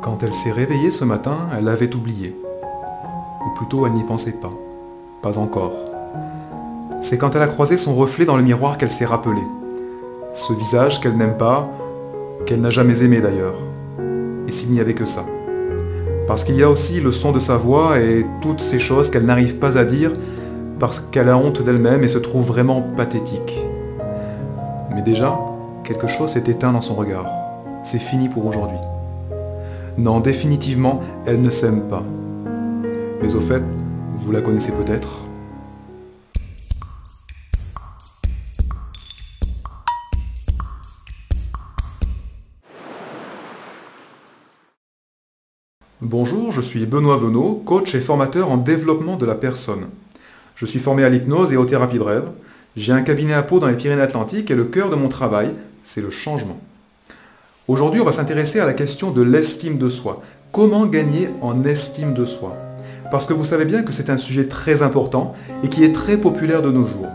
Quand elle s'est réveillée ce matin, elle avait oublié. Ou plutôt, elle n'y pensait pas. Pas encore. C'est quand elle a croisé son reflet dans le miroir qu'elle s'est rappelée. Ce visage qu'elle n'aime pas, qu'elle n'a jamais aimé d'ailleurs. Et s'il n'y avait que ça. Parce qu'il y a aussi le son de sa voix et toutes ces choses qu'elle n'arrive pas à dire parce qu'elle a honte d'elle-même et se trouve vraiment pathétique. Mais déjà, quelque chose s'est éteint dans son regard. C'est fini pour aujourd'hui. Non, définitivement, elle ne s'aime pas. Mais au fait, vous la connaissez peut-être Bonjour, je suis Benoît Venot, coach et formateur en développement de la personne. Je suis formé à l'hypnose et aux thérapies brèves. J'ai un cabinet à Pau dans les Pyrénées-Atlantiques et le cœur de mon travail, c'est le changement. Aujourd'hui, on va s'intéresser à la question de l'estime de soi. Comment gagner en estime de soi? Parce que vous savez bien que c'est un sujet très important et qui est très populaire de nos jours.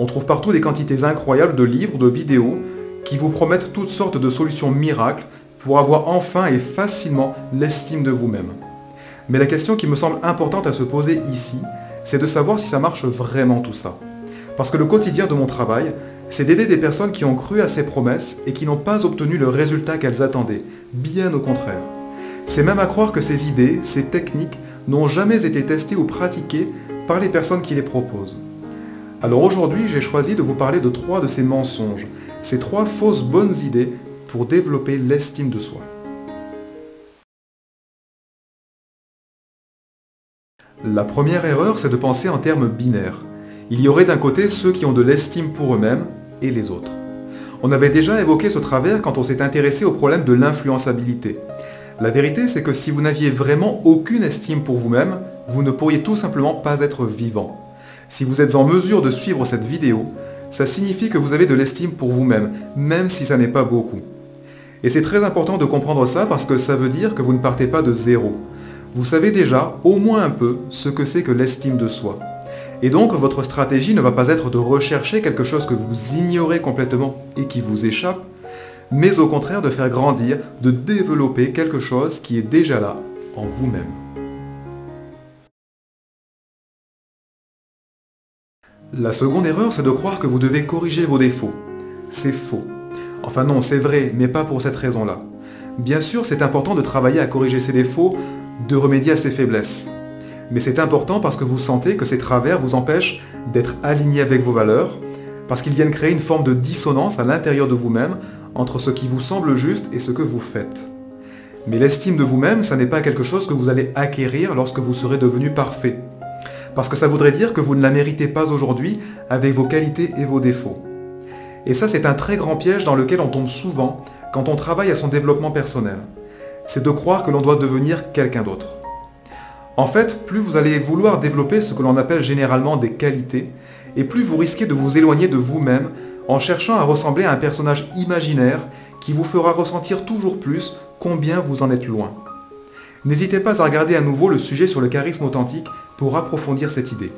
On trouve partout des quantités incroyables de livres, de vidéos qui vous promettent toutes sortes de solutions miracles pour avoir enfin et facilement l'estime de vous-même. Mais la question qui me semble importante à se poser ici, c'est de savoir si ça marche vraiment tout ça. Parce que le quotidien de mon travail, c'est d'aider des personnes qui ont cru à ces promesses et qui n'ont pas obtenu le résultat qu'elles attendaient, bien au contraire. C'est même à croire que ces idées, ces techniques, n'ont jamais été testées ou pratiquées par les personnes qui les proposent. Alors aujourd'hui, j'ai choisi de vous parler de trois de ces mensonges, ces trois fausses bonnes idées pour développer l'estime de soi. La première erreur, c'est de penser en termes binaires. Il y aurait d'un côté ceux qui ont de l'estime pour eux-mêmes et les autres. On avait déjà évoqué ce travers quand on s'est intéressé au problème de l'influençabilité. La vérité, c'est que si vous n'aviez vraiment aucune estime pour vous-même, vous ne pourriez tout simplement pas être vivant. Si vous êtes en mesure de suivre cette vidéo, ça signifie que vous avez de l'estime pour vous-même, même si ça n'est pas beaucoup. Et c'est très important de comprendre ça parce que ça veut dire que vous ne partez pas de zéro. Vous savez déjà, au moins un peu, ce que c'est que l'estime de soi. Et donc, votre stratégie ne va pas être de rechercher quelque chose que vous ignorez complètement et qui vous échappe, mais au contraire de faire grandir, de développer quelque chose qui est déjà là, en vous-même. La seconde erreur, c'est de croire que vous devez corriger vos défauts. C'est faux. Enfin non, c'est vrai, mais pas pour cette raison-là. Bien sûr, c'est important de travailler à corriger ses défauts, de remédier à ses faiblesses mais c'est important parce que vous sentez que ces travers vous empêchent d'être aligné avec vos valeurs, parce qu'ils viennent créer une forme de dissonance à l'intérieur de vous-même entre ce qui vous semble juste et ce que vous faites. Mais l'estime de vous-même, ça n'est pas quelque chose que vous allez acquérir lorsque vous serez devenu parfait. Parce que ça voudrait dire que vous ne la méritez pas aujourd'hui avec vos qualités et vos défauts. Et ça, c'est un très grand piège dans lequel on tombe souvent quand on travaille à son développement personnel. C'est de croire que l'on doit devenir quelqu'un d'autre. En fait, plus vous allez vouloir développer ce que l'on appelle généralement des qualités, et plus vous risquez de vous éloigner de vous-même en cherchant à ressembler à un personnage imaginaire qui vous fera ressentir toujours plus combien vous en êtes loin. N'hésitez pas à regarder à nouveau le sujet sur le charisme authentique pour approfondir cette idée.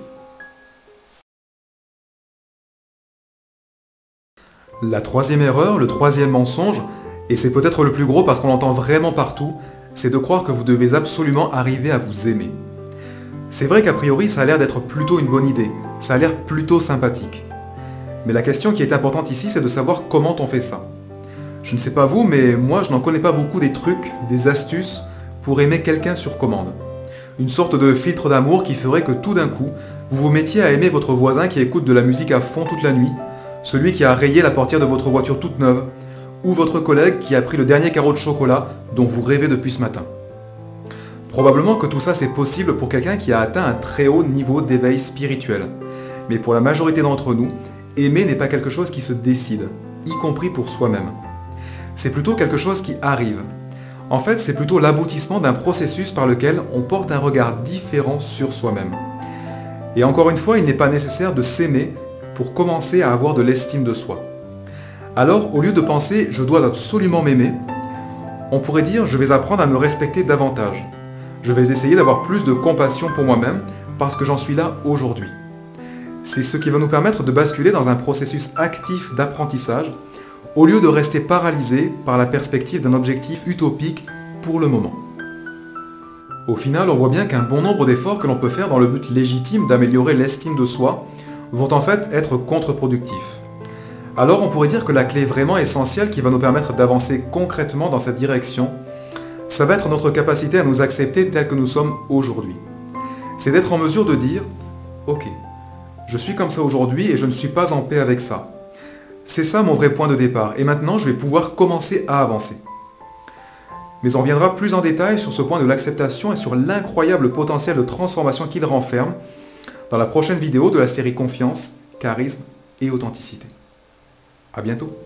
La troisième erreur, le troisième mensonge, et c'est peut-être le plus gros parce qu'on l'entend vraiment partout, c'est de croire que vous devez absolument arriver à vous aimer. C'est vrai qu'a priori ça a l'air d'être plutôt une bonne idée, ça a l'air plutôt sympathique. Mais la question qui est importante ici, c'est de savoir comment on fait ça. Je ne sais pas vous, mais moi je n'en connais pas beaucoup des trucs, des astuces pour aimer quelqu'un sur commande. Une sorte de filtre d'amour qui ferait que tout d'un coup, vous vous mettiez à aimer votre voisin qui écoute de la musique à fond toute la nuit, celui qui a rayé la portière de votre voiture toute neuve, ou votre collègue qui a pris le dernier carreau de chocolat dont vous rêvez depuis ce matin. Probablement que tout ça c'est possible pour quelqu'un qui a atteint un très haut niveau d'éveil spirituel. Mais pour la majorité d'entre nous, aimer n'est pas quelque chose qui se décide, y compris pour soi-même. C'est plutôt quelque chose qui arrive. En fait, c'est plutôt l'aboutissement d'un processus par lequel on porte un regard différent sur soi-même. Et encore une fois, il n'est pas nécessaire de s'aimer pour commencer à avoir de l'estime de soi. Alors, au lieu de penser je dois absolument m'aimer, on pourrait dire je vais apprendre à me respecter davantage. Je vais essayer d'avoir plus de compassion pour moi-même parce que j'en suis là aujourd'hui. C'est ce qui va nous permettre de basculer dans un processus actif d'apprentissage au lieu de rester paralysé par la perspective d'un objectif utopique pour le moment. Au final, on voit bien qu'un bon nombre d'efforts que l'on peut faire dans le but légitime d'améliorer l'estime de soi vont en fait être contre-productifs. Alors on pourrait dire que la clé vraiment essentielle qui va nous permettre d'avancer concrètement dans cette direction, ça va être notre capacité à nous accepter tels que nous sommes aujourd'hui. C'est d'être en mesure de dire, ok, je suis comme ça aujourd'hui et je ne suis pas en paix avec ça. C'est ça mon vrai point de départ et maintenant je vais pouvoir commencer à avancer mais on reviendra plus en détail sur ce point de l'acceptation et sur l'incroyable potentiel de transformation qu'il renferme dans la prochaine vidéo de la série Confiance, Charisme et Authenticité. A bientôt